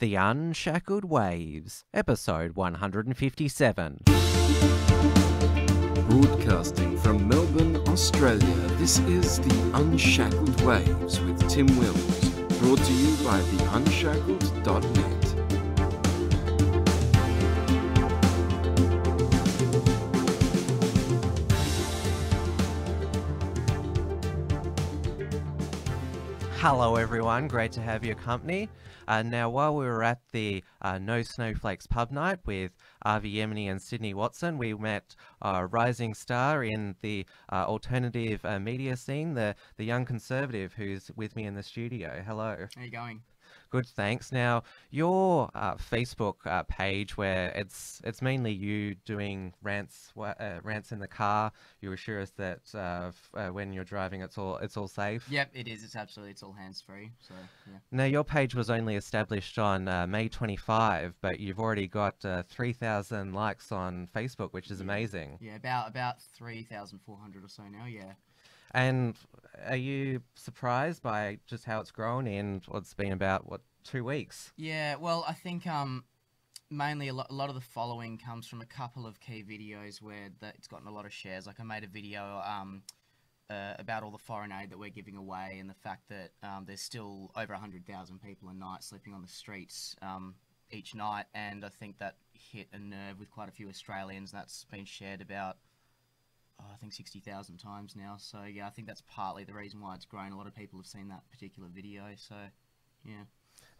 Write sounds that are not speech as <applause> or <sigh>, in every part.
The Unshackled Waves, episode 157. Broadcasting from Melbourne, Australia, this is The Unshackled Waves with Tim Wills, brought to you by theunshackled.net. Hello, everyone. Great to have your company. Uh, now, while we were at the uh, No Snowflakes pub night with Avi Yemini and Sydney Watson, we met a rising star in the uh, alternative uh, media scene, the, the young conservative who's with me in the studio. Hello. How are you going? Good, thanks. Now, your uh, Facebook uh, page, where it's it's mainly you doing rants uh, rants in the car, you assure us that uh, f- uh, when you're driving, it's all it's all safe. Yep, it is. It's absolutely. It's all hands free. So yeah. Now, your page was only established on uh, May 25, but you've already got uh, 3,000 likes on Facebook, which is amazing. Yeah, about about three thousand four hundred or so now. Yeah. And are you surprised by just how it's grown in what's been about what two weeks? Yeah. Well, I think um mainly a lot, a lot of the following comes from a couple of key videos where that it's gotten a lot of shares. Like I made a video um. Uh, about all the foreign aid that we're giving away and the fact that um, there's still over 100,000 people a night sleeping on the streets um, each night, and I think that hit a nerve with quite a few Australians. That's been shared about oh, I think 60,000 times now. So yeah, I think that's partly the reason why it's grown. A lot of people have seen that particular video. So yeah,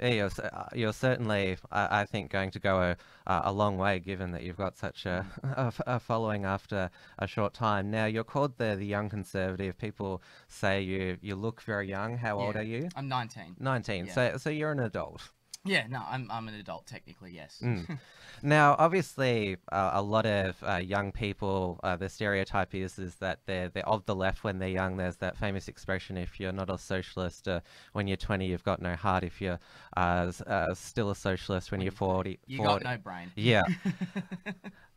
Yeah, you're, uh, you're certainly, I, I think, going to go a, a a long way given that you've got such <laughs> a following after a short time. Now, you're called the, the young conservative. People say you, you look very young. How old are you? I'm 19. 19. Yeah. So, so you're an adult. Yeah, no, I'm I'm an adult technically. Yes. Mm. <laughs> Now, obviously, uh, a lot of uh, young people, uh, the stereotype is is that they're they're of the left when they're young. There's that famous expression: "If you're not a socialist uh, when you're 20, you've got no heart. If you're uh, uh, still a socialist when, you're 40, You 40 got no brain. Yeah. <laughs>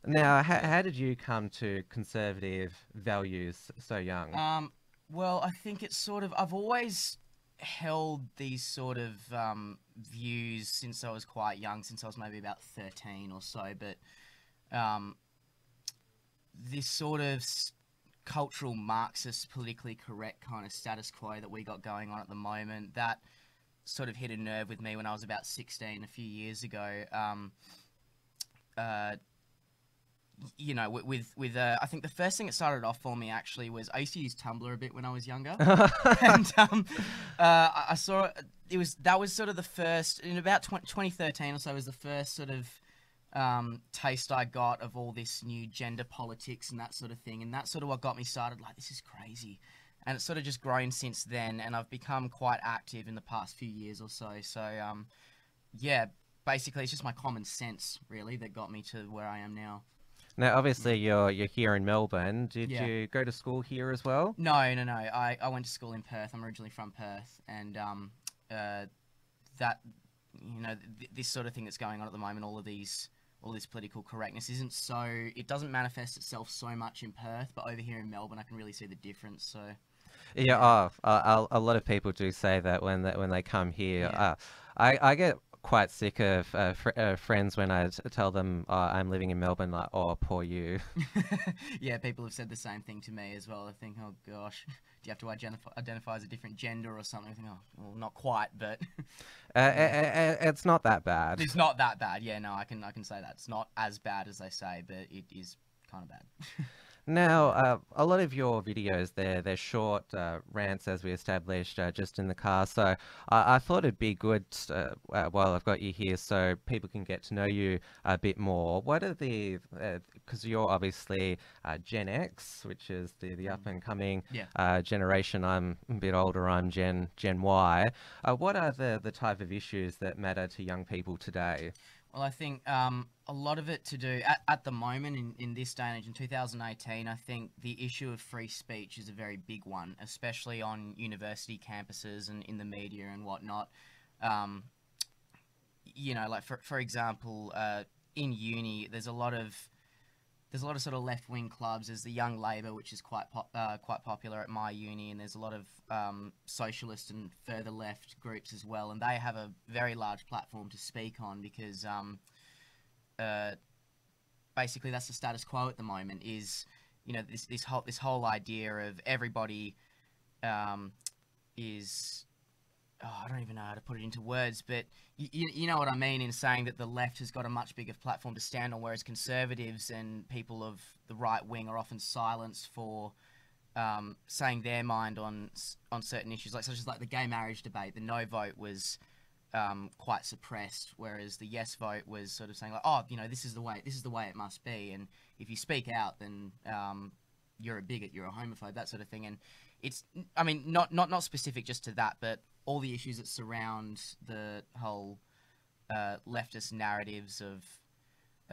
Now, how, how did you come to conservative values so young? Um, well, I think it's sort of I've always held these sort of um, views since I was quite young, since I was maybe about thirteen or so. But um, this sort of cultural Marxist, politically correct kind of status quo that we got going on at the moment that sort of hit a nerve with me when I was about sixteen a few years ago. Um, uh, you know, with with, with uh, I think the first thing that started off for me actually was I used to use Tumblr a bit when I was younger, <laughs> and um, uh, I saw it was that was sort of the first in about 20, 2013 or so was the first sort of um, taste I got of all this new gender politics and that sort of thing, and that's sort of what got me started. Like this is crazy, and it's sort of just grown since then, and I've become quite active in the past few years or so. So um, yeah, basically it's just my common sense really that got me to where I am now. Now, obviously, you're you're here in Melbourne. Did Yeah. you go to school here as well? No, no, no. I, I went to school in Perth. I'm originally from Perth, and um, uh, that you know th- this sort of thing that's going on at the moment, all of these, all this political correctness isn't so. It doesn't manifest itself so much in Perth, but over here in Melbourne, I can really see the difference. So Yeah, oh, uh, a, a lot of people do say that when they, when they come here. Yeah. Uh, I, I get quite sick of uh, fr- uh, friends when I tell them uh, I'm living in Melbourne, like, oh, poor you. <laughs> yeah, people have said the same thing to me as well. I think, oh gosh, <laughs> do you have to identify, identify as a different gender or something? I think, oh, well, not quite, but <laughs> Uh, uh, uh, it's not that bad. it's not that bad. Yeah, no, I can I can say that it's not as bad as they say, but it is kind of bad. Now, uh, a lot of your videos, they're, they're short uh, rants, as we established, uh, just in the car. So I, I thought it'd be good uh, uh, while I've got you here so people can get to know you a bit more. What are the, because you're obviously uh, Gen X, which is the, the up and coming Yeah. uh, generation. I'm a bit older, I'm Gen, Gen Y. Uh, what are the, the type of issues that matter to young people today? Well, I think um, a lot of it to do at, at the moment in, in this day and age in 2018. I think the issue of free speech is a very big one, especially on university campuses and in the media and whatnot. Um, you know, like for for example, uh, in uni, there's a lot of there's a lot of sort of left wing clubs. There's the Young Labour, which is quite uh, quite popular at my uni, and there's a lot of um, socialist and further left groups as well, and they have a very large platform to speak on because um, uh, basically that's the status quo at the moment. Is you know this this whole this whole idea of everybody um, is oh, I don't even know how to put it into words, but you, you know what I mean in saying that the left has got a much bigger platform to stand on, whereas conservatives and people of the right wing are often silenced for um, saying their mind on on certain issues, like such as like the gay marriage debate. The no vote was um, quite suppressed, whereas the yes vote was sort of saying like, oh, you know, this is the way this is the way it must be, and if you speak out, then um, you're a bigot, you're a homophobe, that sort of thing, and it's I mean not not not specific just to that, but all the issues that surround the whole uh, leftist narratives of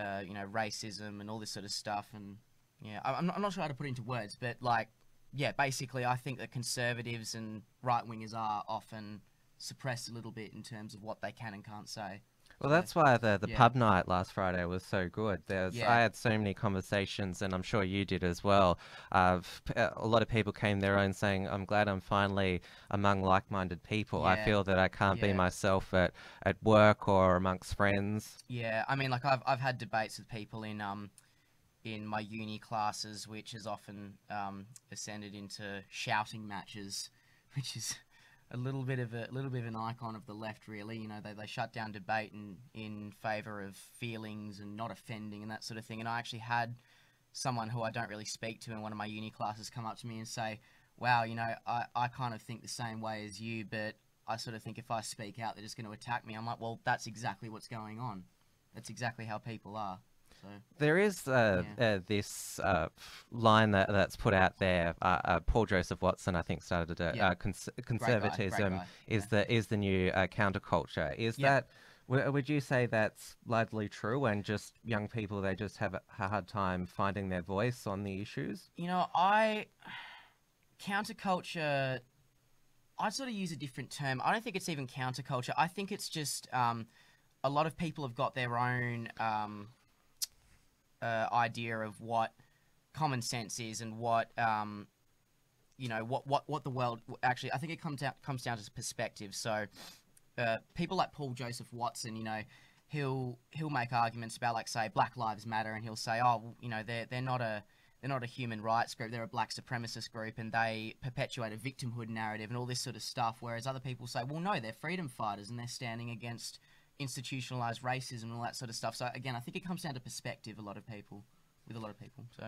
uh, you know racism and all this sort of stuff. And yeah, I'm not, I'm not sure how to put it into words, but like yeah, basically, I think that conservatives and right wingers are often suppressed a little bit in terms of what they can and can't say. Well, that's why the the Yeah. pub night last Friday was so good. There's, Yeah. I had so many conversations, and I'm sure you did as well. Uh, uh, a lot of people came their own saying, "I'm glad I'm finally among like-minded people. Yeah. I feel that I can't be myself at, at work or amongst friends." Yeah, I mean, like I've I've had debates with people in um in my uni classes, which has often um, ascended into shouting matches, <laughs> which is a little bit of a little bit of an icon of the left, really. You know, they they shut down debate in in favor of feelings and not offending and that sort of thing. And I actually had someone who I don't really speak to in one of my uni classes come up to me and say, "Wow, you know, I I kind of think the same way as you, but." I sort of think if I speak out, they're just going to attack me. I'm like, well, that's exactly what's going on. That's exactly how people are. So There is uh, uh, this uh, line that that's put out there. Uh, uh, Paul Joseph Watson, I think, started it. Yeah. Uh, cons- great conservatism guy, is yeah. the is the new uh, counterculture. Is Yeah. that w- would you say that's largely true? And just young people, they just have a hard time finding their voice on the issues. you know, I counterculture. I sort of use a different term. I don't think it's even counterculture. I think it's just um, a lot of people have got their own um, uh, idea of what common sense is and what um, you know what, what what the world actually. I think it comes down comes down to perspective. So uh, people like Paul Joseph Watson, you know, he'll he'll make arguments about like say Black Lives Matter, and he'll say, oh, you know, they're they're not a they're not a human rights group, they're a black supremacist group, and they perpetuate a victimhood narrative and all this sort of stuff. Whereas other people say, well, no, they're freedom fighters and they're standing against institutionalized racism and all that sort of stuff. So again, I think it comes down to perspective. A lot of people, with a lot of people. So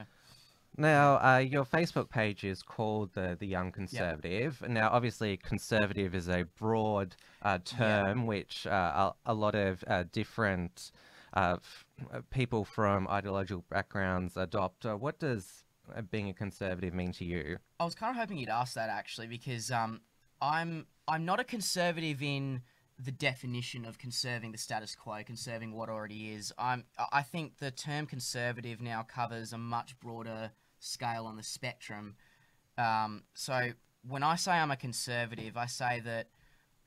Now, uh, your Facebook page is called the the Young Conservative. Now, obviously, conservative is a broad uh, term which uh, a, a lot of uh, different uh, f- uh, people from ideological backgrounds adopt. Uh, what does being a conservative mean to you? I was kind of hoping you'd ask that actually because um, I'm I'm not a conservative in the definition of conserving the status quo, conserving what already is. I'm I think the term conservative now covers a much broader scale on the spectrum. Um, so when I say I'm a conservative, I say that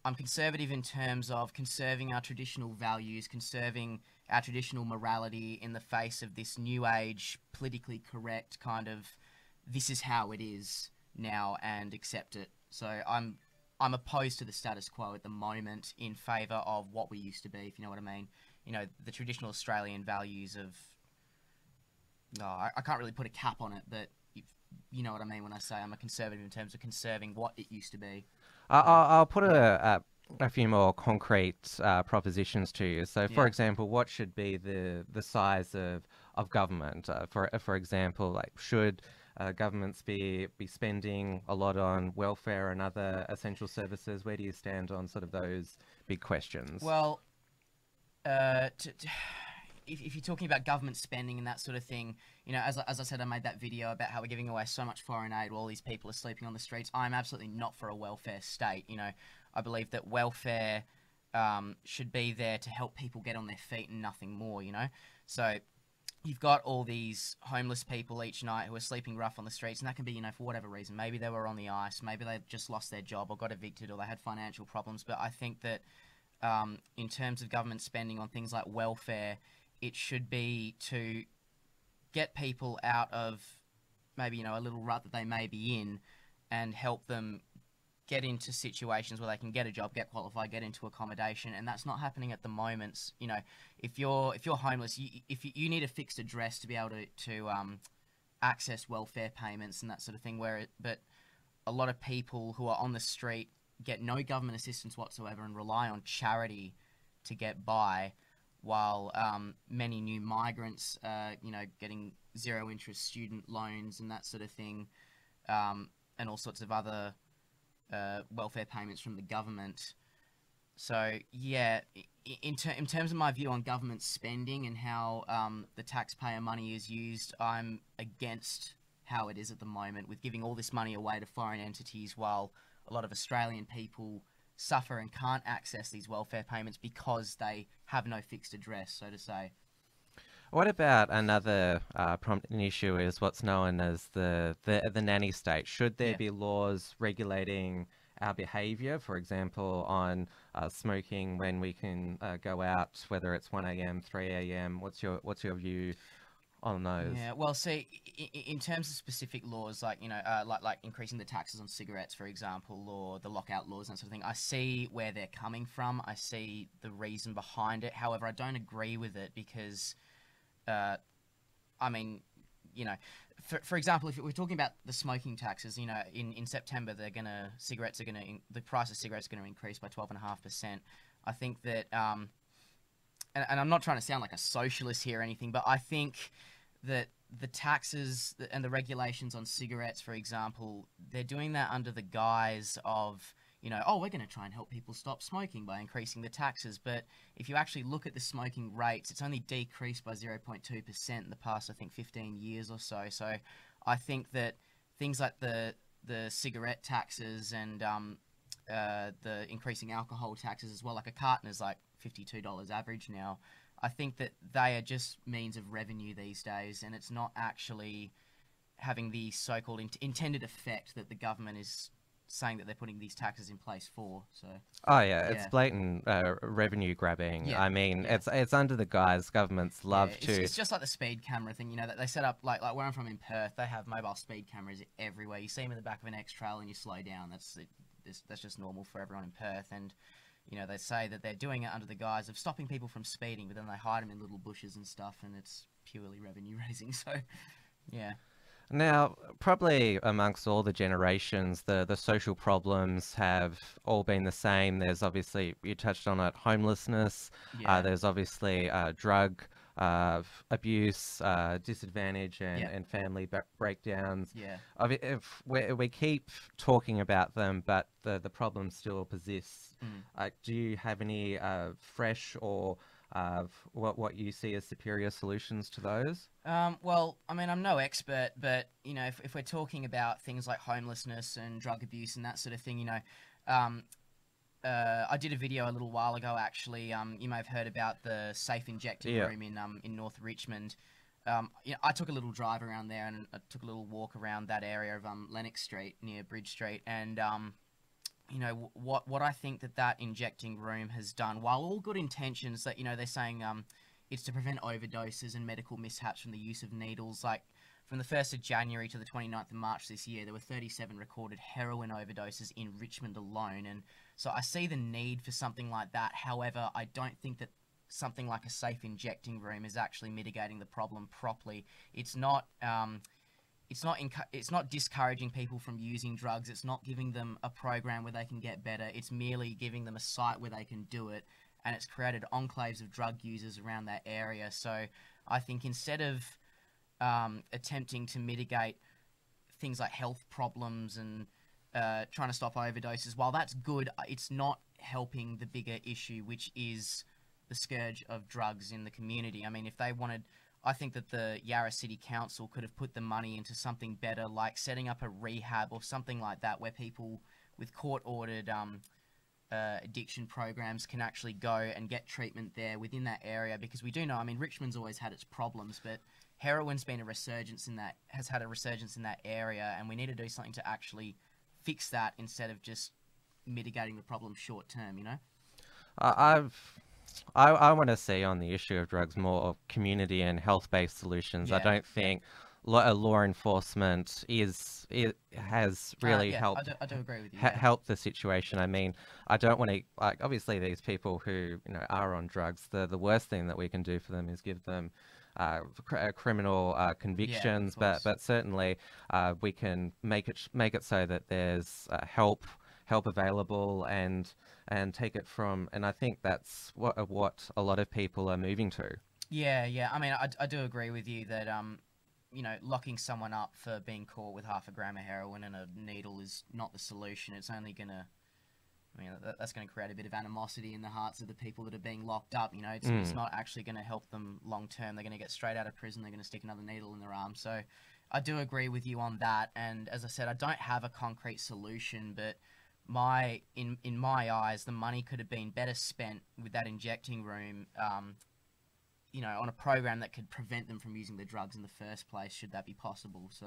I'm conservative in terms of conserving our traditional values, conserving our traditional morality in the face of this new age, politically correct kind of this is how it is now and accept it. So I'm I'm opposed to the status quo at the moment in favour of what we used to be, if you know what I mean. You know, the traditional Australian values of no, I, I can't really put a cap on it, but if, you know what I mean when I say I'm a conservative in terms of conserving what it used to be. I- I'll, I'll put a, a, a few more concrete uh, propositions to you. So, for Yeah. example, what should be the, the size of, of government? Uh, for for example, like should uh, governments be be spending a lot on welfare and other essential services? Where do you stand on sort of those big questions? Well, uh, <sighs> if, if you're talking about government spending and that sort of thing, you know, as, I- as I said, I made that video about how we're giving away so much foreign aid while all these people are sleeping on the streets. I'm absolutely not for a welfare state. You know, I believe that welfare um, should be there to help people get on their feet and nothing more. You know, so you've got all these homeless people each night who are sleeping rough on the streets, and that can be, you know, for whatever reason. Maybe they were on the ice, maybe they just lost their job or got evicted, or they had financial problems. But I think that um, in terms of government spending on things like welfare, it should be to get people out of maybe you know a little rut that they may be in, and help them get into situations where they can get a job, get qualified, get into accommodation, and that's not happening at the moment. You know, if you're if you're homeless, you, if you, you need a fixed address to be able to to um, access welfare payments and that sort of thing. Where it, but a lot of people who are on the street get no government assistance whatsoever and rely on charity to get by, while um, many new migrants, uh, you know, getting zero interest student loans and that sort of thing, um, and all sorts of other uh, welfare payments from the government. So yeah, in, ter- in terms of my view on government spending and how um, the taxpayer money is used, I'm against how it is at the moment with giving all this money away to foreign entities while a lot of Australian people suffer and can't access these welfare payments because they have no fixed address, so to say. What about another uh, prominent issue is what's known as the, the, the nanny state? Should there Yeah. be laws regulating our behaviour, for example, on uh, smoking when we can uh, go out, whether it's 1 a.m., 3 a.m.? What's your what's your view on those? Yeah, well, see, in terms of specific laws, like you know, uh, like like increasing the taxes on cigarettes, for example, or the lockout laws and that sort of thing, I see where they're coming from. I see the reason behind it. However, I don't agree with it because, uh, I mean, you know, for, for example, if we're talking about the smoking taxes, you know, in, in September they're gonna cigarettes are gonna in, the price of cigarettes are gonna increase by twelve and a half percent. I think that, um, and, and I'm not trying to sound like a socialist here or anything, but I think that the taxes and the regulations on cigarettes, for example, they're doing that under the guise of, you know, oh, we're going to try and help people stop smoking by increasing the taxes. But if you actually look at the smoking rates, it's only decreased by 0.2% in the past, I think, 15 years or so. So I think that things like the the cigarette taxes and um, uh, the increasing alcohol taxes as well, like a carton is like $52 average now. I think that they are just means of revenue these days, and it's not actually having the so-called int- intended effect that the government is saying that they're putting these taxes in place for. So Oh yeah, it's Yeah. blatant uh, revenue grabbing. Yeah, I mean, yeah. it's it's under the guise governments love yeah, it's, to. it's just like the speed camera thing, you know, that they set up like like where I'm from in Perth, they have mobile speed cameras everywhere. You see them in the back of an X trail and you slow down. That's it, that's- that's just normal for everyone in Perth, and you know they say that they're doing it under the guise of stopping people from speeding, but then they hide them in little bushes and stuff, and it's purely revenue <laughs> raising. So yeah. Now, probably amongst all the generations, the, the social problems have all been the same. There's obviously, you touched on it, homelessness. Yeah. Uh, there's obviously uh, drug uh, abuse, uh, disadvantage, and, Yeah. and family breakdowns. Yeah. If we, we keep talking about them, but the, the problem still persists. Mm. Uh, do you have any uh, fresh or uh, what what you see as superior solutions to those? Um, well, I mean, I'm no expert, but you know, if, if we're talking about things like homelessness and drug abuse and that sort of thing, you know, um, uh, I did a video a little while ago. Actually, um, you may have heard about the safe injecting Yeah. room in um, in North Richmond. Um, you know, I took a little drive around there and I took a little walk around that area of um, Lennox Street near Bridge Street, and um, you know what what I think that that injecting room has done. While all good intentions, that you know they're saying um, it's to prevent overdoses and medical mishaps from the use of needles. Like from the 1st of January to the 29th of March this year, there were 37 recorded heroin overdoses in Richmond alone. And so I see the need for something like that. However, I don't think that something like a safe injecting room is actually mitigating the problem properly. It's not. Um, it's not it's not discouraging people from using drugs. It's not giving them a program where they can get better. It's merely giving them a site where they can do it, and it's created enclaves of drug users around that area. So I think instead of um, attempting to mitigate things like health problems and uh, trying to stop overdoses, while that's good, uh, it's not helping the bigger issue, which is the scourge of drugs in the community. I mean, if they wanted, I think that the Yarra City Council could have put the money into something better, like setting up a rehab or something like that, where people with court-ordered um, uh, addiction programs can actually go and get treatment there within that area. Because we do know, I mean, Richmond's always had its problems, but heroin's been a resurgence in that, has had a resurgence in that area, and we need to do something to actually fix that instead of just mitigating the problem short term. You know? I've I, I want to see on the issue of drugs more community and health-based solutions. I don't think law, uh, law enforcement is it has Uh, really yeah, helped I do, I do agree with you. ha- yeah. help the situation. I mean, I don't want to like obviously these people who you know are on drugs. The the worst thing that we can do for them is give them uh, cr- uh, criminal uh, convictions, but but certainly uh, we can make it sh- make it so that there's uh, help help available and and take it from. And I think that's what uh, what a lot of people are moving to. Yeah, yeah. I mean, I, I do agree with you that um, you know, locking someone up for being caught with half a gram of heroin and a needle is not the solution. It's only gonna, I mean, that, that's gonna create a bit of animosity in the hearts of the people that are being locked up. You know, it's, it's Mm. not actually gonna help them long term. They're gonna get straight out of prison. They're gonna stick another needle in their arm. So, I do agree with you on that. And as I said, I don't have a concrete solution, but my in in my eyes, the money could have been better spent with that injecting room. Um, you know, on a program that could prevent them from using the drugs in the first place, should that be possible. So,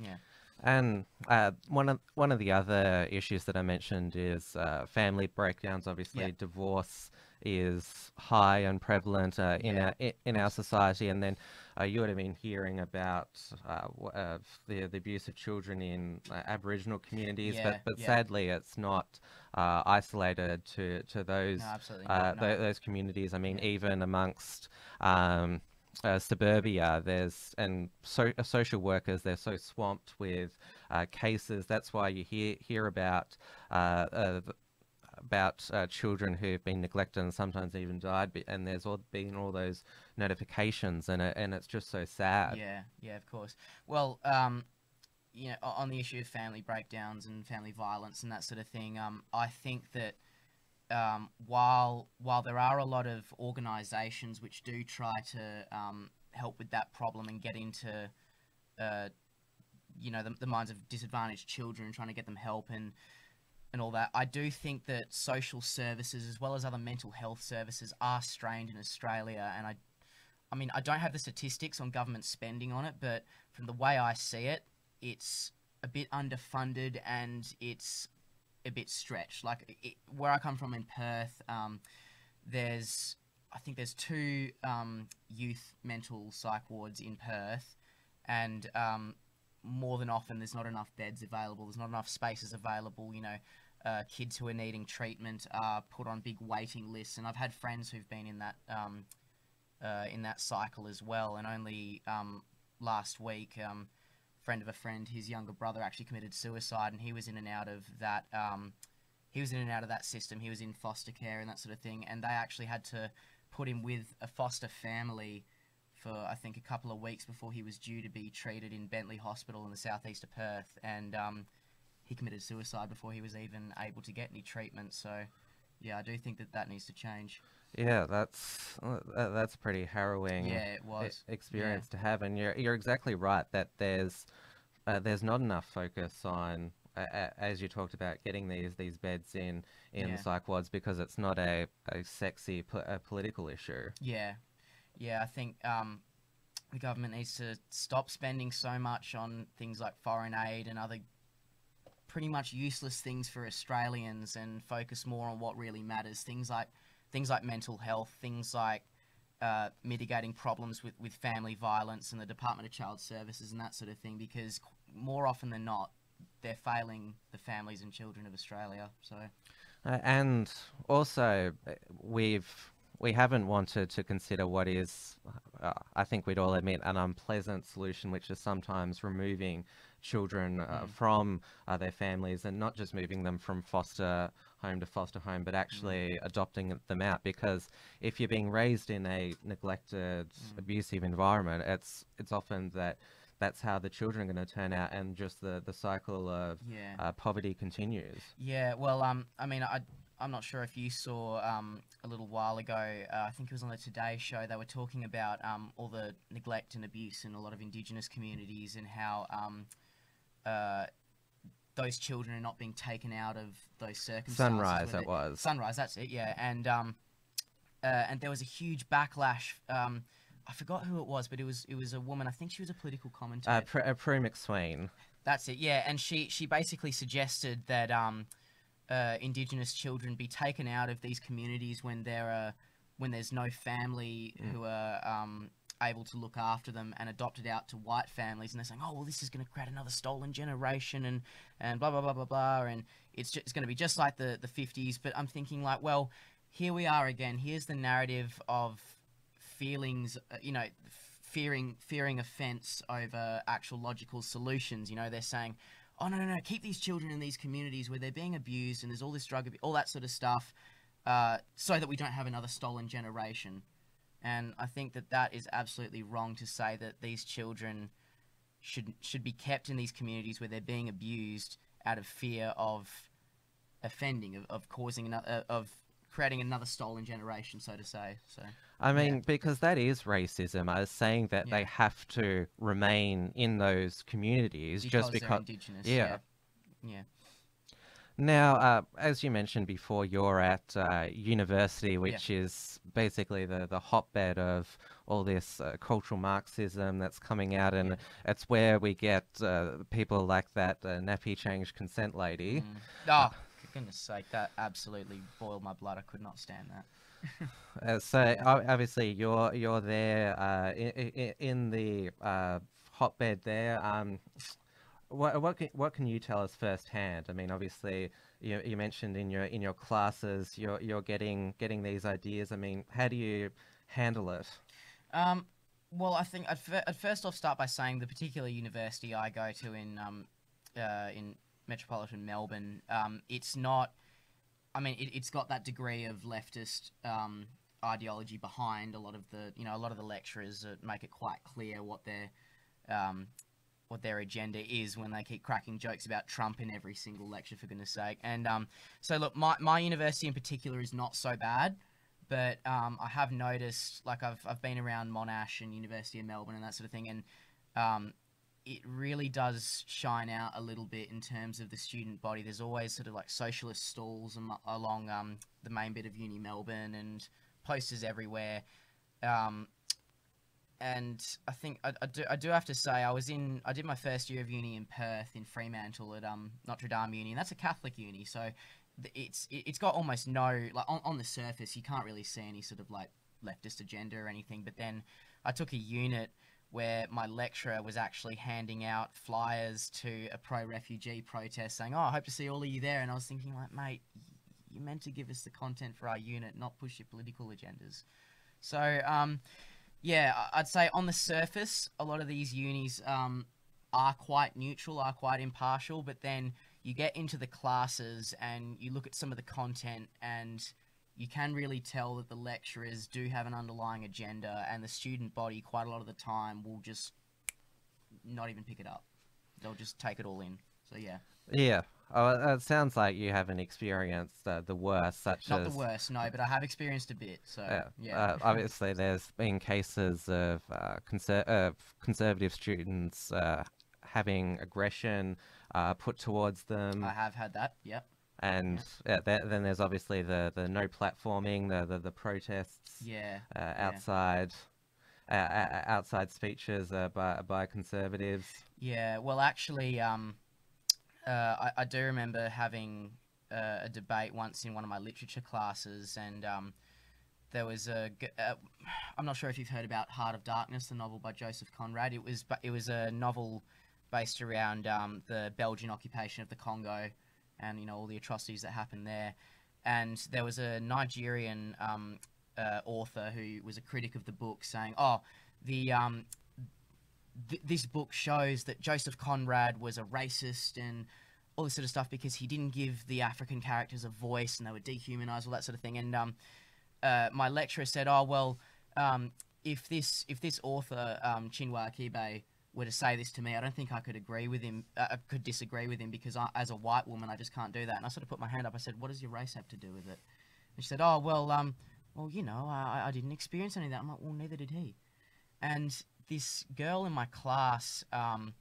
yeah. And uh, one of one of the other issues that I mentioned is uh, family breakdowns. Obviously, Yeah. divorce is high and prevalent uh, in Yeah. our in our society. And then uh, you would have been hearing about uh, uh, the the abuse of children in uh, Aboriginal communities, Yeah, but but sadly, it's not uh, isolated to to those No, uh, no. those communities. I mean, even amongst um, uh, suburbia, there's and so, uh, social workers they're so swamped with uh, cases. That's why you hear hear about uh, about uh, children who've been neglected and sometimes even died. And there's all been all those notifications, and and it's just so sad. Yeah, yeah, of course. Well, um, you know, on the issue of family breakdowns and family violence and that sort of thing, um, I think that um, while while there are a lot of organisations which do try to um, help with that problem and get into uh, you know the, the minds of disadvantaged children, trying to get them help and and all that. I do think that social services as well as other mental health services are strained in Australia, and I I mean, I don't have the statistics on government spending on it, but from the way I see it, it's a bit underfunded and it's a bit stretched. Like it, where I come from in Perth, um, there's I think there's two um, youth mental psych wards in Perth, and um, more than often there's not enough beds available. There's not enough spaces available. You know, uh, kids who are needing treatment are put on big waiting lists, and I've had friends who've been in that um, uh, in that cycle as well. And only um, last week, um, friend of a friend, his younger brother actually committed suicide, and he was in and out of that. Um, he was in and out of that system. He was in foster care and that sort of thing, and they actually had to put him with a foster family for I think a couple of weeks before he was due to be treated in Bentley Hospital in the southeast of Perth, and um, he committed suicide before he was even able to get any treatment. So, yeah, I do think that that needs to change. Yeah, that's uh, that, that's pretty harrowing. Yeah, it was. experience to have, and you're you're exactly right that there's uh, there's not enough focus on uh, as you talked about getting these these beds in in Yeah. psych wards because it's not a, a sexy po- a political issue. Yeah, yeah. I think um, the government needs to stop spending so much on things like foreign aid and other pretty much useless things for Australians and focus more on what really matters. Things like things like mental health, things like uh, mitigating problems with, with family violence and the Department of Child Services and that sort of thing. Because more often than not, they're failing the families and children of Australia. So Uh, and also, uh, we've we haven't wanted to consider what is, uh, I think we'd all admit, an unpleasant solution, which is sometimes removing children uh, Mm. from uh, their families and not just moving them from foster home to foster home, but actually adopting them out. Because if you're being raised in a neglected, Mm. abusive environment, it's it's often that that's how the children are going to turn out, and just the the cycle of yeah. uh, poverty continues. Yeah, well, um, I mean, I, I'm not sure if you saw um, a little while ago. Uh, I think it was on the Today Show. They were talking about um, all the neglect and abuse in a lot of Indigenous communities and how um, uh, those children are not being taken out of those circumstances. Sunrise, it was. Sunrise, that's it. Yeah, and um, uh, and there was a huge backlash. Um, I forgot who it was, but it was it was a woman. I think she was a political commentator. Uh, Pr- uh, Prue MacSween. That's it, yeah. And she she basically suggested that um, uh, Indigenous children be taken out of these communities when there are when there's no family who are um, able to look after them and adopt it out to white families, and they're saying, "Oh, well, this is going to create another stolen generation," and and blah blah blah blah blah, and it's just, it's going to be just like the the 50s. But I'm thinking like, well, here we are again. Here's the narrative of feelings, uh, you know, fearing fearing offense over actual logical solutions. You know, they're saying, "Oh no, no, no, keep these children in these communities where they're being abused and there's all this drug, all that sort of stuff, uh, so that we don't have another stolen generation." And I think that that is absolutely wrong to say that these children should should be kept in these communities where they're being abused out of fear of offending, of, of causing another, uh, of creating another stolen generation, so to say. So I mean, because that is racism. I was saying that they have to remain in those communities just they're because. indigenous, yeah. yeah, yeah. Now, uh, as you mentioned before, you're at uh, university, which is basically the, the hotbed of all this uh, cultural Marxism that's coming out, and it's where we get uh, people like that uh, nappy change consent lady. Oh, for goodness sake, that absolutely boiled my blood. I could not stand that. <laughs> Uh, so obviously you're you're there uh, in, in the uh, hotbed there. Um, what what can, what can you tell us firsthand? I mean, obviously you, you mentioned in your in your classes you're you're getting getting these ideas. I mean, how do you handle it? Um, well, I think I'd, fir- I'd first off start by saying the particular university I go to in um, uh, in metropolitan Melbourne, um, it's not. I mean, it, it's got that degree of leftist um, ideology behind a lot of the, you know, a lot of the lecturers that make it quite clear what their um, what their agenda is when they keep cracking jokes about Trump in every single lecture, for goodness sake. And um, so, look, my, my university in particular is not so bad, but um, I have noticed, like, I've, I've been around Monash and University of Melbourne and that sort of thing, and um, it really does shine out a little bit in terms of the student body. There's always sort of like socialist stalls along um, the main bit of Uni Melbourne and posters everywhere. Um, and I think I, I do I do have to say I was in I did my first year of uni in Perth in Fremantle at um Notre Dame Uni and that's a Catholic uni so it's it- it's got almost no like on, on the surface you can't really see any sort of like leftist agenda or anything but then I took a unit where my lecturer was actually handing out flyers to a pro refugee protest saying oh I hope to see all of you there and I was thinking like mate you meant to give us the content for our unit not push your political agendas. So um yeah, I'd say on the surface, a lot of these unis um, are quite neutral, are quite impartial, but then you get into the classes and you look at some of the content and you can really tell that the lecturers do have an underlying agenda and the student body quite a lot of the time will just not even pick it up. They'll just take it all in. So yeah, Yeah. Oh, it sounds like you haven't experienced uh, the worst, such not as the worst, no, but I have experienced a bit. So Yeah, yeah, Uh, obviously, there's been cases of uh, conser- uh, conservative students uh, having aggression uh, put towards them, I have had that. Yep. and yeah, th- then there's obviously the, the no platforming, the the, the protests Yeah. uh, outside. Outside speeches uh, by by conservatives. Yeah, well, actually, um, I, I do remember having uh, a debate once in one of my literature classes, and um, there was a. g- Uh, I'm not sure if you've heard about Heart of Darkness, the novel by Joseph Conrad. It was, it was a novel based around um, the Belgian occupation of the Congo, and you know all the atrocities that happened there. And there was a Nigerian um, uh, author who was a critic of the book, saying, "Oh, the um, th- this book shows that Joseph Conrad was a racist and all this sort of stuff because he didn't give the African characters a voice and they were dehumanized, all that sort of thing. And um, uh, my lecturer said, "Oh well, um, if this if this author um, Chinua Achebe were to say this to me, I don't think I could agree with him. Uh, I could disagree with him because I, as a white woman, I just can't do that." And I sort of put my hand up. I said, "What does your race have to do with it?" And she said, "Oh well, um, well you know, I, I didn't experience any of that." I'm like, "Well, neither did he." And this girl in my class, um,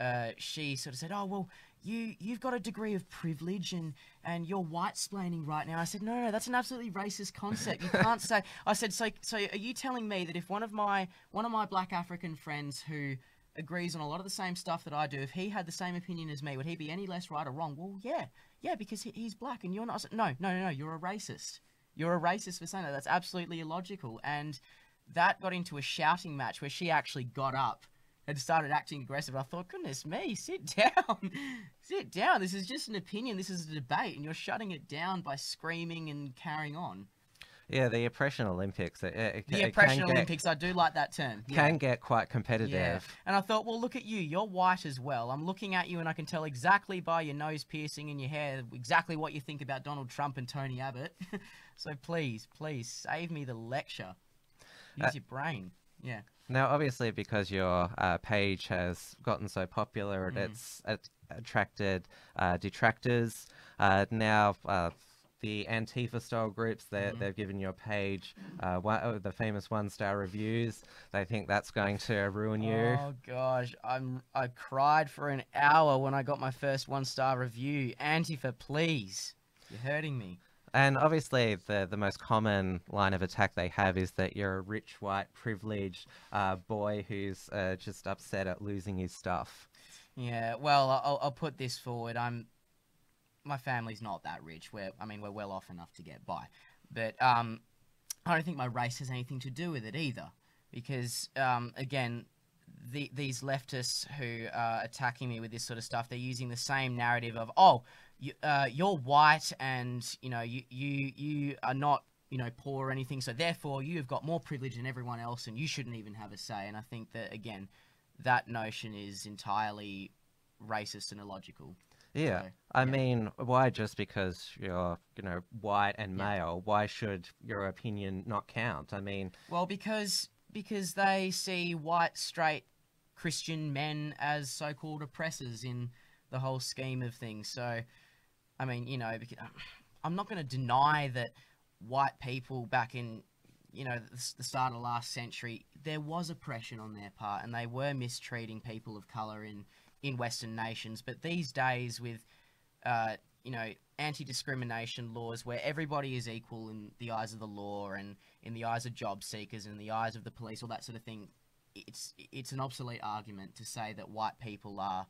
uh, she sort of said, "Oh well, you you've got a degree of privilege and and you're white splaining right now." I said, "No, no, that's an absolutely racist concept. You can't <laughs> say." I said, "So so are you telling me that if one of my one of my black African friends who agrees on a lot of the same stuff that I do, if he had the same opinion as me, would he be any less right or wrong?" Well, yeah, yeah, because he, he's black and you're not. Said, no, no, no, no, you're a racist. You're a racist for saying that. That's absolutely illogical. And that got into a shouting match where she actually got up and started acting aggressive. I thought, goodness me, sit <laughs> down. sit down. This is just an opinion. This is a debate. And you're shutting it down by screaming and carrying on. Yeah, the oppression Olympics. It, it, The it oppression can get, Olympics, I do like that term. Yeah. can get quite competitive. Yeah. And I thought, well, look at you. You're white as well. I'm looking at you and I can tell exactly by your nose piercing and your hair exactly what you think about Donald Trump and Tony Abbott. <laughs> so please, please save me the lecture. Use Uh, your brain. Yeah. Now, obviously, because your uh, page has gotten so popular, Mm. it's at- attracted uh, detractors. Uh, now, uh, the Antifa style groups, they, Mm-hmm. they've given your page uh, one, oh, the famous one star reviews. They think that's going to ruin you. Oh gosh, I'm I cried for an hour when I got my first one star review. Antifa, please. You're hurting me. And obviously, the, the most common line of attack they have is that you're a rich, white, privileged uh, boy who's uh, just upset at losing his stuff. Yeah, well, I'll, I'll put this forward. I'm, my family's not that rich. We're, I mean, we're well off enough to get by, but um, I don't think my race has anything to do with it either, because um, again, the, these leftists who are attacking me with this sort of stuff, they're using the same narrative of, oh, you, uh, you're white and you know you you you are not you know poor or anything, so therefore you've got more privilege than everyone else, and you shouldn't even have a say. And I think that again, that notion is entirely racist and illogical. Yeah. So, I yeah. mean, why just because you're, you know, white and Yeah. male, why should your opinion not count? I mean, Well, because because they see white straight Christian men as so-called oppressors in the whole scheme of things. So, I mean, you know, because, I'm not going to deny that white people back in you know the, start of last century there was oppression on their part and they were mistreating people of color in in western nations. But these days with uh, you know anti-discrimination laws where everybody is equal in the eyes of the law and in the eyes of job seekers and in the eyes of the police all that sort of thing it's it's an obsolete argument to say that white people are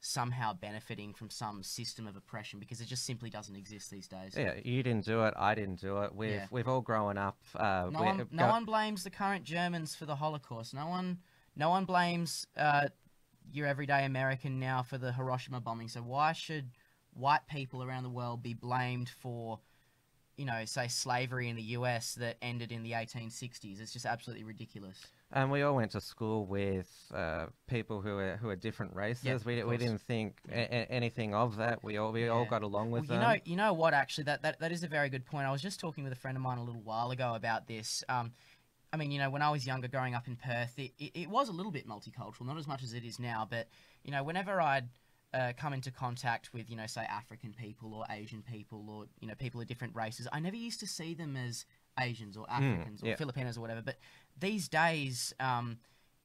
somehow benefiting from some system of oppression because it just simply doesn't exist these days yeah, you didn't do it, I didn't do it. We've Yeah. we've all grown up. Uh, No one, no one blames the current Germans for the Holocaust. No one, no one blames uh, your everyday American now for the Hiroshima bombing. So why should white people around the world be blamed for, you know, say slavery in the U.S. that ended in the 1860s? It's just absolutely ridiculous. And we all went to school with uh, people who are who are different races. we we didn't think a- anything of that. We all we all got along with well, you them. know, you know what? Actually, that, that that is a very good point. I was just talking with a friend of mine a little while ago about this. Um, I mean, you know, when I was younger, growing up in Perth, it, it, it was a little bit multicultural, not as much as it is now. But you know, whenever I'd uh, come into contact with, you know, say African people or Asian people or you know people of different races, I never used to see them as Asians or Africans or yeah. Filipinos or whatever. But these days, um,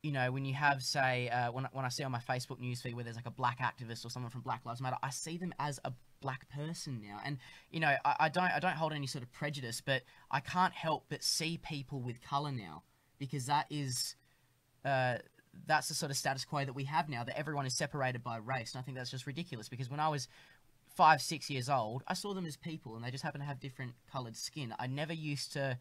you know, when you have, say, uh, when, when I see on my Facebook newsfeed where there's like a black activist or someone from Black Lives Matter, I see them as a black person now. And, you know, I, I don't I don't hold any sort of prejudice, but I can't help but see people with colour now because that is uh, that's the sort of status quo that we have now that everyone is separated by race. And I think that's just ridiculous because when I was five, six years old, I saw them as people and they just happen to have different coloured skin. I never used to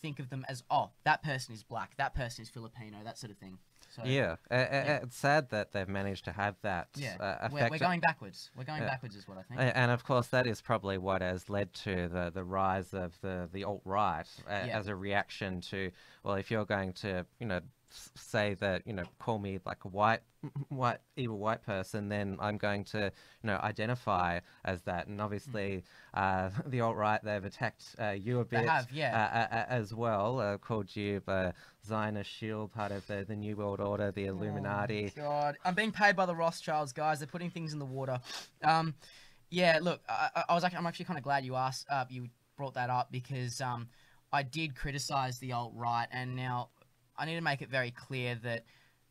think of them as, oh, that person is black, that person is Filipino, that sort of thing. So, yeah, Yeah. it's sad that they've managed to have that yeah. uh, we're, we're going backwards. We're going Yeah. backwards, is what I think. And of course, that is probably what has led to the, the rise of the, the alt right uh, Yeah. as a reaction to, well, if you're going to, you know, say that, you know, call me like a white, <laughs> white, evil white person, then I'm going to, you know, identify as that. And obviously, uh, <laughs> the alt right, they've attacked uh, you a They bit have, yeah. uh, as well, uh, called you the Zionist shield, part of the, the New World Order, the Illuminati. Oh, God, I'm being paid by the Rothschilds, guys. They're putting things in the water. Um, yeah, look, I, I- was actually, I'm actually kind of glad you asked, uh, you brought that up because um, I did criticize the alt right, and now I need to make it very clear that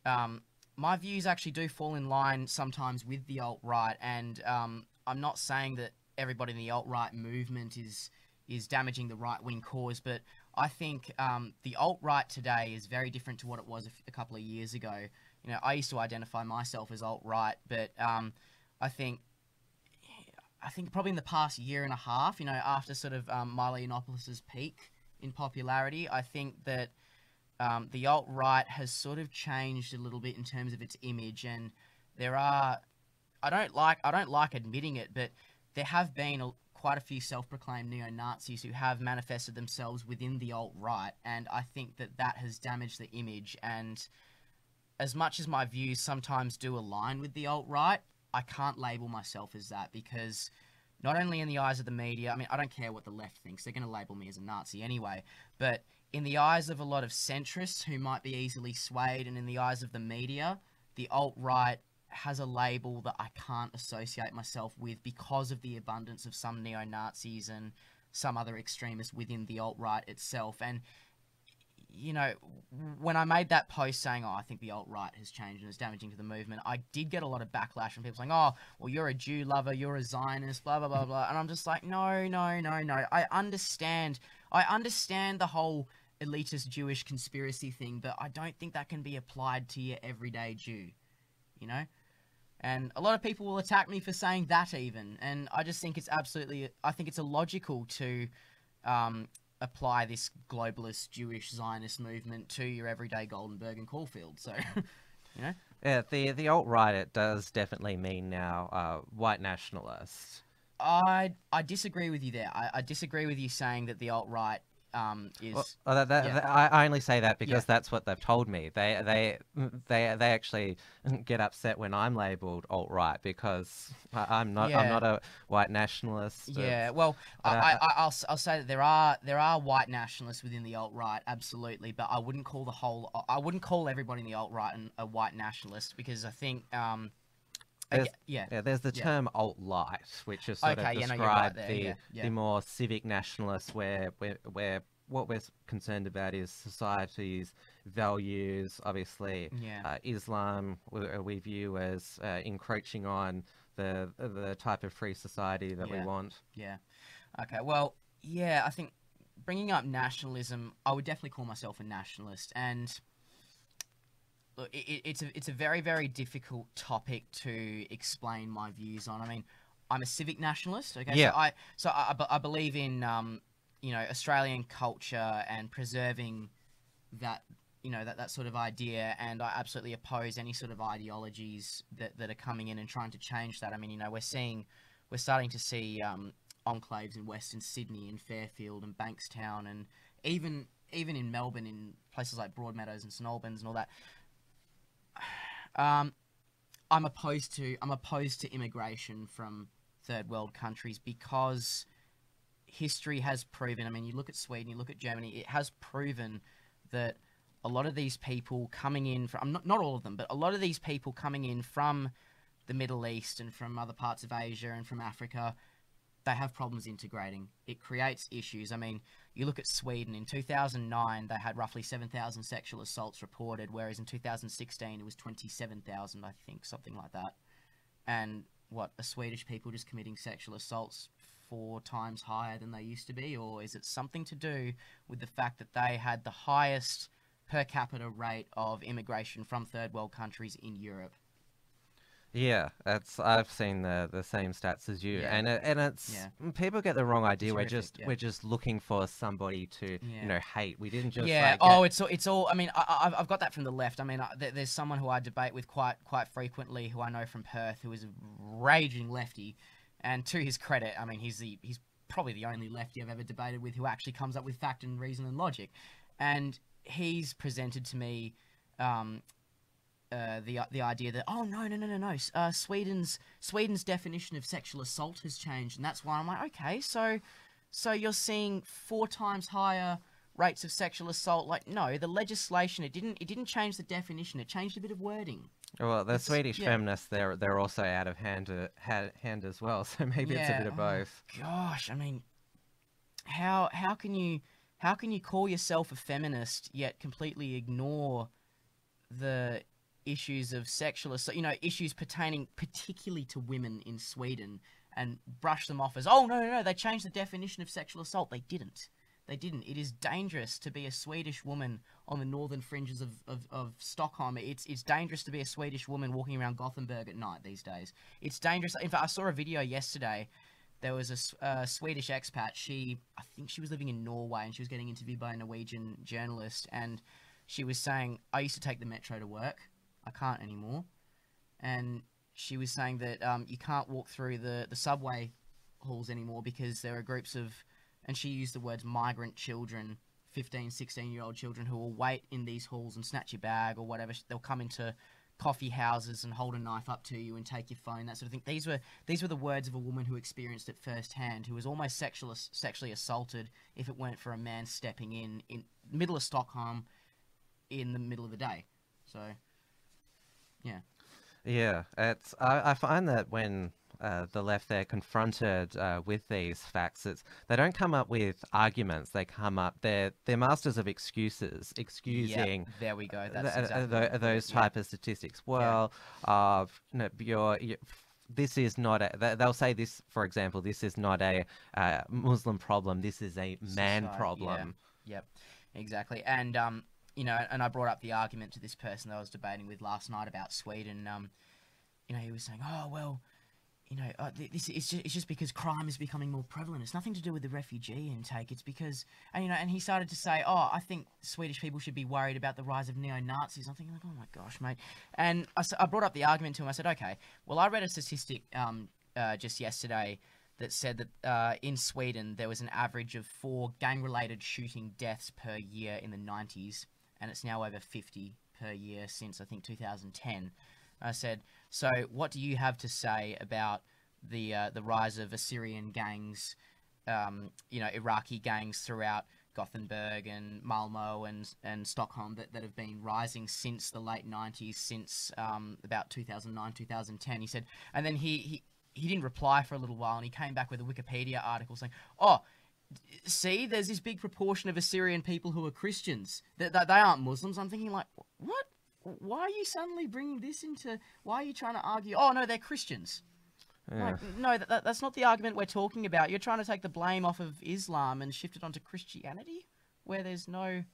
um, my views actually do fall in line sometimes with the alt right, and um, I'm not saying that everybody in the alt right movement is is damaging the right wing cause, but I think um, the alt right today is very different to what it was a, f- a couple of years ago. You know, I used to identify myself as alt right, but um, I think I think probably in the past year and a half, you know, after sort of um, Milo Yiannopoulos' peak in popularity, I think that um, the alt right has sort of changed a little bit in terms of its image, and there are, I don't like, I don't like admitting it, but there have been a, quite a few self-proclaimed neo Nazis who have manifested themselves within the alt right, and I think that that has damaged the image. And as much as my views sometimes do align with the alt right, I can't label myself as that because not only in the eyes of the media, I mean, I don't care what the left thinks, they're going to label me as a Nazi anyway, but in the eyes of a lot of centrists who might be easily swayed, and in the eyes of the media, the alt right has a label that I can't associate myself with because of the abundance of some neo Nazis and some other extremists within the alt right itself. And, you know, when I made that post saying, oh, I think the alt right has changed and is damaging to the movement, I did get a lot of backlash from people saying, oh, well, you're a Jew lover, you're a Zionist, blah, blah, blah, blah. And I'm just like, no, no, no, no. I understand. I understand the whole elitist Jewish conspiracy thing, but I don't think that can be applied to your everyday Jew. You know? And a lot of people will attack me for saying that even. And I just think it's absolutely, I think it's illogical to um, apply this globalist Jewish Zionist movement to your everyday Goldenberg and Caulfield. So, <laughs> you know? Yeah, the the alt right it does definitely mean now uh, white nationalists. I I disagree with you there. I, I disagree with you saying that the alt right um, is. Well, oh, that, that, yeah. that- I, only say that because Yeah. that's what they've told me. They they they they actually <laughs> get upset when I'm labelled alt right because <laughs> I'm not Yeah. I'm not a white nationalist. Yeah, well, but I, I- I- I'll, say that there are there are white nationalists within the alt right, absolutely, but I wouldn't call the whole I wouldn't call everybody in the alt right a white nationalist because I think um, There's- yeah, Yeah, there's the Yeah. term alt light, which is sort Okay, of yeah, no, right described the yeah, yeah. the more civic nationalists, where where where what we're concerned about is society's values. Obviously, Yeah. uh, Islam we, uh, we view as uh, encroaching on the the type of free society that Yeah. we want. Yeah. Okay. Well, yeah. I think bringing up nationalism, I would definitely call myself a nationalist, and look, it, it- it's a it's a very very difficult topic to explain my views on. I mean, I'm a civic nationalist. Okay. Yeah. So I so I, I I believe in um you know Australian culture and preserving that you know that, that sort of idea and i absolutely oppose any sort of ideologies that, that are coming in and trying to change that i mean you know we're seeing we're starting to see um, enclaves in western sydney and fairfield and bankstown and even even in melbourne in places like broadmeadows and st albans and all that um, i'm opposed to i'm opposed to immigration from third world countries because history has proven i mean you look at sweden you look at germany it has proven that a lot of these people coming in from not, not all of them but a lot of these people coming in from the middle east and from other parts of asia and from africa they have problems integrating. It creates issues. I mean you look at sweden in 2009 they had roughly 7000 sexual assaults reported whereas in 2016 it was 27000 i think something like that and what are swedish people just committing sexual assaults four times higher than they used to be or is it something to do with the fact that they had the highest per capita rate of immigration from third world countries in Europe. Yeah, that's I've seen the the same stats as you, Yeah. and it, and it's Yeah. mm, people get the wrong idea. We're just yeah. we're just looking for somebody to you know hate. We didn't just yeah. like, oh, it's all, it's all. I mean, I, I've got that from the left. I mean, I, there's someone who I debate with quite quite frequently, who I know from Perth, who is a raging lefty, and to his credit, I mean, he's the he's probably the only lefty I've ever debated with who actually comes up with fact and reason and logic, and he's presented to me. Um, uh, the the idea that oh no no no no no uh, Sweden's Sweden's definition of sexual assault has changed and that's why I'm like okay so so you're seeing four times higher rates of sexual assault like no the legislation it didn't it didn't change the definition it changed a bit of wording well, the it's- Swedish yeah. feminists they're they're also out of hand uh, hand as well. <laughs> So maybe it's a bit of oh, both. gosh I mean how how can you how can you call yourself a feminist yet completely ignore the issues of sexual assault, you know, issues pertaining particularly to women in Sweden and brush them off as, oh, no, no, no, they changed the definition of sexual assault. They didn't. They didn't. It is dangerous to be a Swedish woman on the northern fringes of, of, of Stockholm. It's it's dangerous to be a Swedish woman walking around Gothenburg at night these days. It's dangerous. In fact, I saw a video yesterday there was a uh, Swedish expat. She, I think she was living in Norway, and she was getting interviewed by a Norwegian journalist, and she was saying, "I used to take the metro to work. I can't anymore." And she was saying that um, you can't walk through the the subway halls anymore because there are groups of, and she used the words migrant children. 15, 16 year old children who will wait in these halls and snatch your bag or whatever. They'll come into coffee houses and hold a knife up to you and take your phone, that sort of thing. These were these were the words of a woman who experienced it firsthand, who was almost sexual, sexually assaulted if it weren't for a man stepping in in middle of Stockholm in the middle of the day. So, yeah. Yeah, it's I, I find that when uh, the left they're confronted uh, with these facts, it's they don't come up with arguments. They come up they're they're masters of excuses, excusing Yep, there we go. That's uh, exactly tho- what- those yeah. type of statistics. Well, uh, you know, you're, you this is not a. they- They'll say this, for example, this is not a uh, Muslim problem. This is a man Society, yeah. problem. Yep, exactly. And um, you know, and I brought up the argument to this person that I was debating with last night about Sweden. Um, you know, he was saying, "Oh well, you know, uh, th- this it's just, it's just because crime is becoming more prevalent. It's nothing to do with the refugee intake. It's because, and you know, and he started to say, "Oh, I think Swedish people should be worried about the rise of neo Nazis." I'm thinking like, "Oh my gosh, mate!" And I brought up the argument to him. I said, "Okay, well, I read a statistic um, uh, just yesterday." That said that uh, in Sweden there was an average of four gang-related shooting deaths per year in the 90s, and it's now over 50 per year since I think 2010. I said, so what do you have to say about the uh, the rise of Assyrian gangs, um, you know, Iraqi gangs throughout Gothenburg and Malmo and and Stockholm that, that have been rising since the late 90s, since um, about 2009 2010? He said, and then he, he he didn't reply for a little while, and he came back with a Wikipedia article saying, oh see, there's this big proportion of Assyrian people who are Christians. That they, they aren't Muslims. I'm thinking like, what? Why are you suddenly bringing this into? Why are you trying to argue? Oh no, they're Christians. Yeah. Like, no, that, that, that's not the argument we're talking about. You're trying to take the blame off of Islam and shift it onto Christianity, where there's no.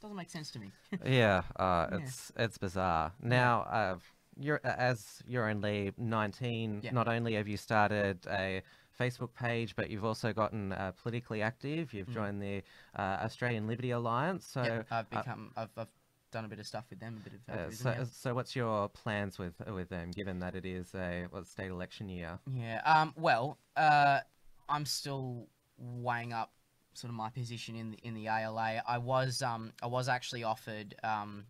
Doesn't make sense to me. <laughs> yeah, uh, Yeah. it's it's bizarre. Now, uh, you're as you're only 19. Yeah. Not only have you started a Facebook page, but you've also gotten uh, politically active. You've Mm. joined the uh, Australian Liberty Alliance. So, I've uh, become. I've, I've done a bit of stuff with them. A bit of. uh, activism, so, yeah. so what's your plans with with them? Given that it is a what, state election year. Yeah. Um. Well. Uh. I'm still weighing up sort of my position in the, in the ALA. I was um. I was actually offered um.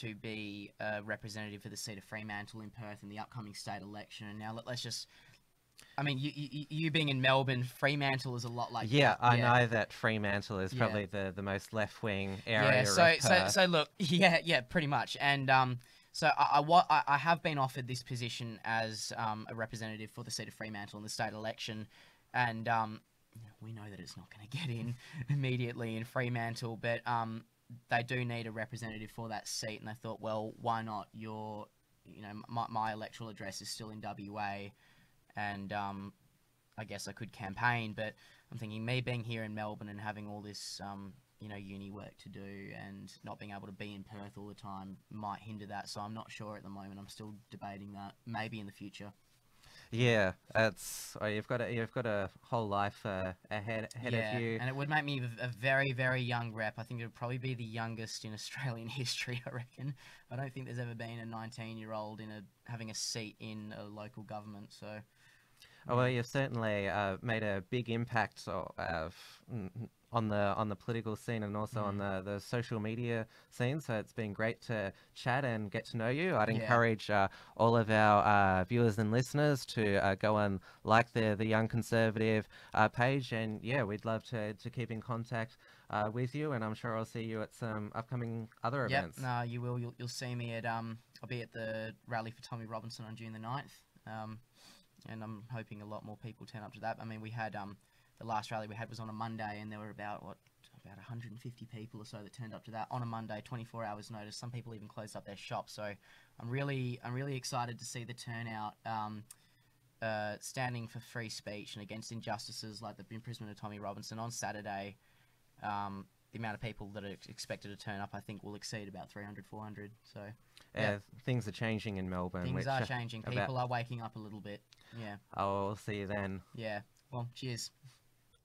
To be a representative for the seat of Fremantle in Perth in the upcoming state election, and now let, let's just. I mean, you, you you being in Melbourne, Fremantle is a lot like yeah, that. I know that Fremantle is Yeah. probably the, the most left wing area. Yeah, so so so look, <laughs> yeah, yeah, pretty much, and um, so I I I have been offered this position as um a representative for the seat of Fremantle in the state election, and um, we know that it's not going <laughs> to get in immediately in Fremantle, but um, they do need a representative for that seat, and I thought, well, why not? Your, you know, my my electoral address is still in WA, and um, I guess I could campaign, but I'm thinking me being here in Melbourne and having all this, um, you know, uni work to do and not being able to be in Perth all the time might hinder that. So I'm not sure at the moment. I'm still debating that. Maybe in the future. Yeah, it's oh, you've got a you've got a whole life uh, ahead ahead yeah, of you. and it would make me a very, very young rep. I think it would probably be the youngest in Australian <laughs> history. I reckon. I don't think there's ever been a 19-year-old in a having a seat in a local government. So Oh, well, you've certainly uh, made a big impact of, mm, on the on the political scene and also on Mm. the, the social media scene. So it's been great to chat and get to know you. I'd Yeah. encourage uh, all of our uh, viewers and listeners to uh, go and like the the Young Conservative uh, page. And yeah, we'd love to, to keep in contact uh, with you. And I'm sure I'll see you at some upcoming other Yep, events. no, you will. You'll, you'll see me at um. I'll be at the rally for Tommy Robinson on June the 9th. Um, and I'm hoping a lot more people turn up to that. I mean, we had um, the last rally we had was on a Monday, and there were about what about 150 people or so that turned up to that on a Monday, 24 hours notice. Some people even closed up their shops. So I'm really, I'm really excited to see the turnout. Um, uh, standing for free speech and against injustices like the imprisonment of Tommy Robinson on Saturday. Um, the amount of people that are expected to turn up, I think, will exceed about 300, 400. So Uh, Yeah. things are changing in Melbourne. things are <laughs> changing. about- People are waking up a little bit. Yeah, I'll see you then. yeah. Well, cheers.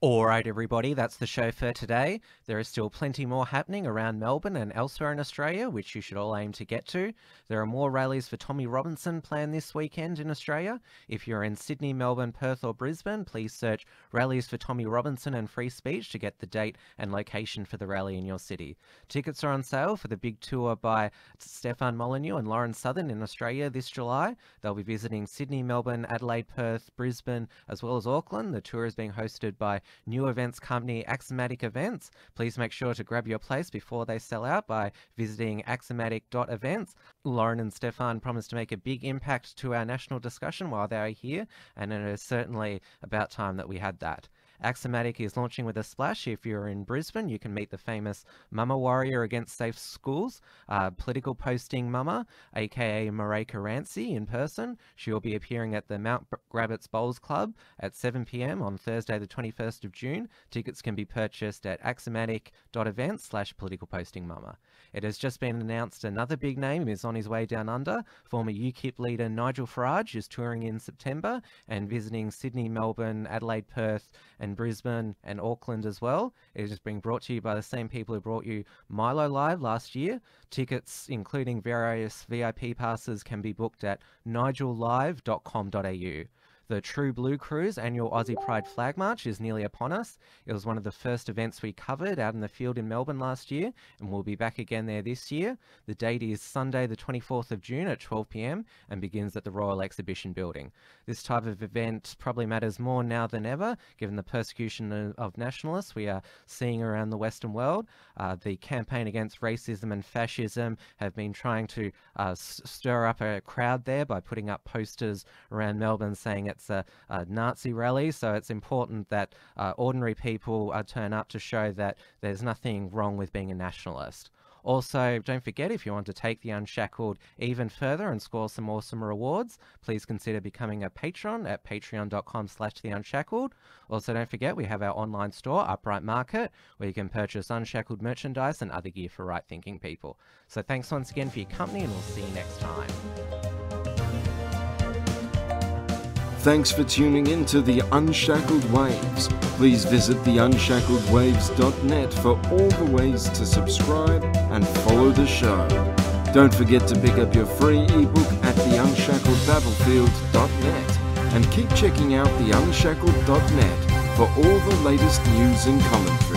All right, everybody, that's the show for today. There is still plenty more happening around Melbourne and elsewhere in Australia, which you should all aim to get to. There are more rallies for Tommy Robinson planned this weekend in Australia. If you're in Sydney, Melbourne, Perth, or Brisbane, please search Rallies for Tommy Robinson and Free Speech to get the date and location for the rally in your city. Tickets are on sale for the big tour by Stefan Molyneux and Lauren Southern in Australia this July. They'll be visiting Sydney, Melbourne, Adelaide, Perth, Brisbane, as well as Auckland. The tour is being hosted by new events company Axiomatic Events. Please make sure to grab your place before they sell out by visiting axiomatic.events. Lauren and Stefan promise to make a big impact to our national discussion while they are here, and it is certainly about time that we had that. Axiomatic is launching with a splash. If you're in Brisbane, you can meet the famous Mama Warrior Against Safe Schools, uh, political posting Mama, aka Mareka Rancy, in person. She will be appearing at the Mount Gravatt Bowls Club at 7 pm on Thursday, the 21st of June. Tickets can be purchased at axiomatic.events slash political posting Mama. It has just been announced another big name is on his way down under. Former UKIP leader Nigel Farage is touring in September and visiting Sydney, Melbourne, Adelaide, Perth, and Brisbane and Auckland as well. It is being brought to you by the same people who brought you Milo Live last year. Tickets, including various VIP passes, can be booked at nigellive.com.au. The True Blue Cruise annual Aussie Pride Flag March is nearly upon us. It was one of the first events we covered out in the field in Melbourne last year, and we'll be back again there this year. The date is Sunday, the 24th of June at 12 pm and begins at the Royal Exhibition Building. This type of event probably matters more now than ever, given the persecution of, of nationalists we are seeing around the Western world. Uh, the campaign against racism and fascism have been trying to uh, stir up a crowd there by putting up posters around Melbourne saying it's a, a Nazi rally. So it's important that uh, ordinary people uh, turn up to show that there's nothing wrong with being a nationalist. Also, don't forget if you want to take the Unshackled even further and score some awesome rewards, please consider becoming a patron at patreon.com slash the Unshackled. Also, don't forget we have our online store, Upright Market, where you can purchase Unshackled merchandise and other gear for right thinking people. So thanks once again for your company and we'll see you next time. Thanks for tuning in to the Unshackled Waves. Please visit theunshackledwaves.net for all the ways to subscribe and follow the show. Don't forget to pick up your free ebook at theunshackledbattlefield.net and keep checking out theunshacklednet for all the latest news and commentary.